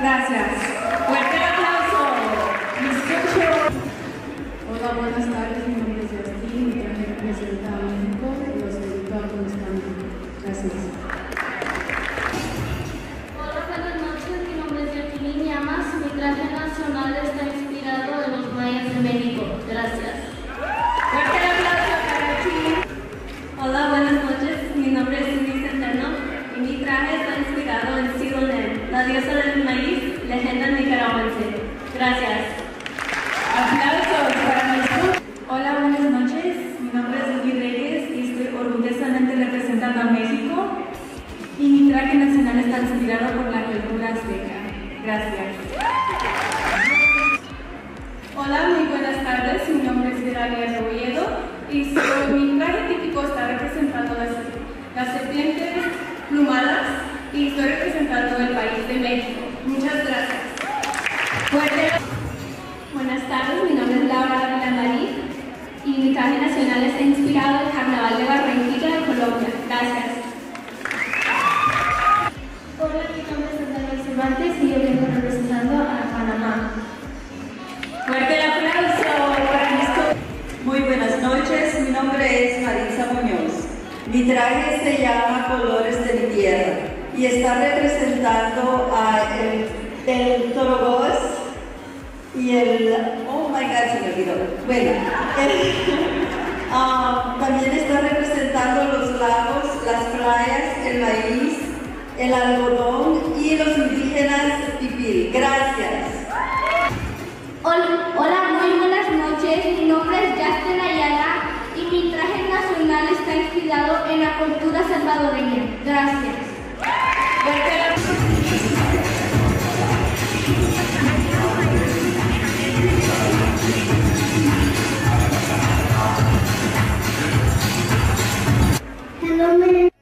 Gracias. Fuerte el aplauso. Hola, buenas tardes. Mi nombre es Justin. Mi traje representa a México. Los invito a Constante. Gracias. Hola, buenas noches. Mi nombre es Jacqueline Llamas. Mi traje nacional está inspirado en los mayas de México. Gracias. Fuerte el aplauso para ti. Hola, buenas noches. Mi nombre es Cindy Centeno y mi traje está inspirado en Silonen, la diosa del maíz. Gracias. Aplausos para nuestro. Hola, buenas noches. Mi nombre es Lili Reyes y estoy orgullosamente representando a México. Y mi traje nacional está inspirado por la cultura azteca. Gracias. Hola, muy buenas tardes. Mi nombre es Veralia Rebolledo y mi traje típico está representando las, las serpientes plumadas y estoy representando el país de México. Muchas gracias. Buenas tardes, mi nombre es Laura Marí y mi traje nacional está inspirado en el Carnaval de Barranquilla de Colombia. Gracias. Hola, mi nombre es Natalia Cervantes y yo vengo representando a Panamá. Fuerte el aplauso para nuestro. Muy buenas noches, mi nombre es Marisa Muñoz. Mi traje se llama Colores de mi Tierra y está representando a el, el Torogos y el... Oh my God, se me olvidó. Bueno, el- ah, también está representando los lagos, las playas, el maíz, el algodón y los indígenas pipil. Gracias. Hola, hola, muy buenas noches. Mi nombre es Justin Ayala y mi traje nacional está inspirado en la cultura salvadoreña. Gracias. Aluminum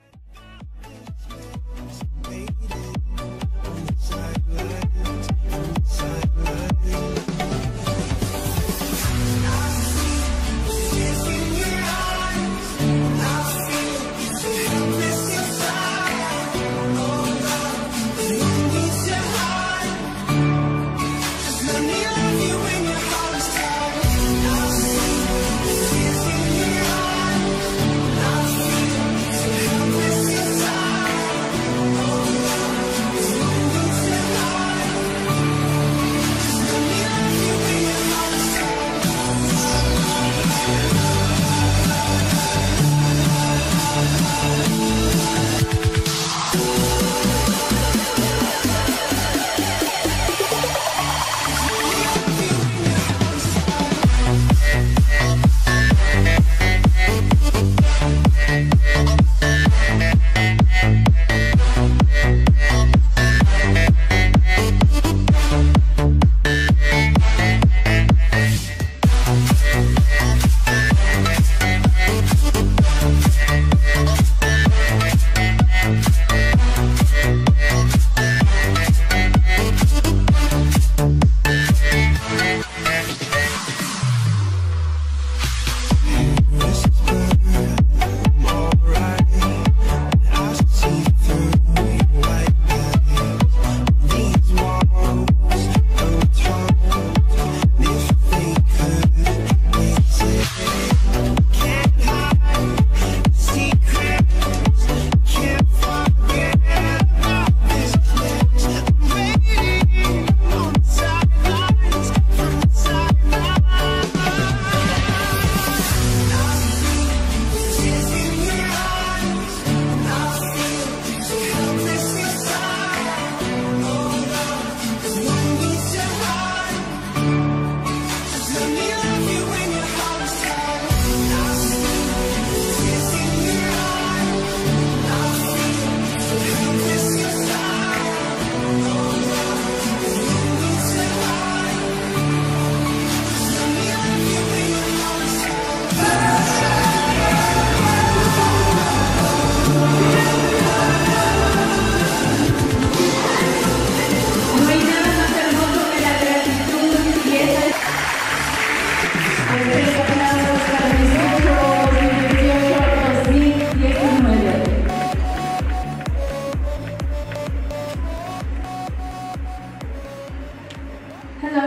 Hello,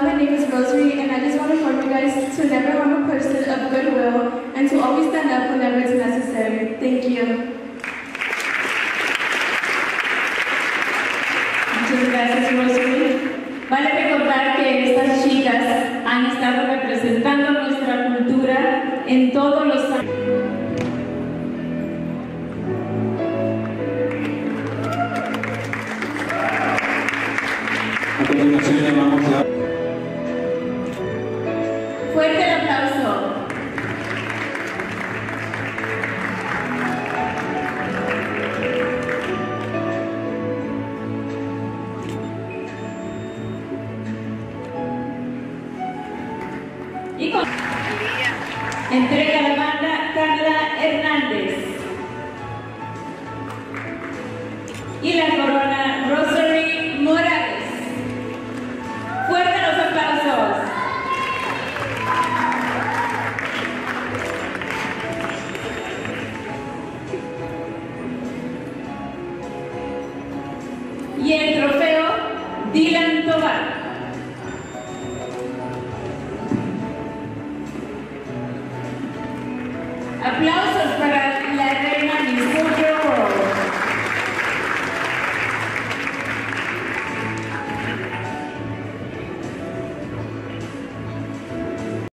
my name is Rosary, and I just want to inform you guys to never harm a person of goodwill and to always stand up whenever it's necessary. Fuerte el aplauso. Y con... Entrega aplauso.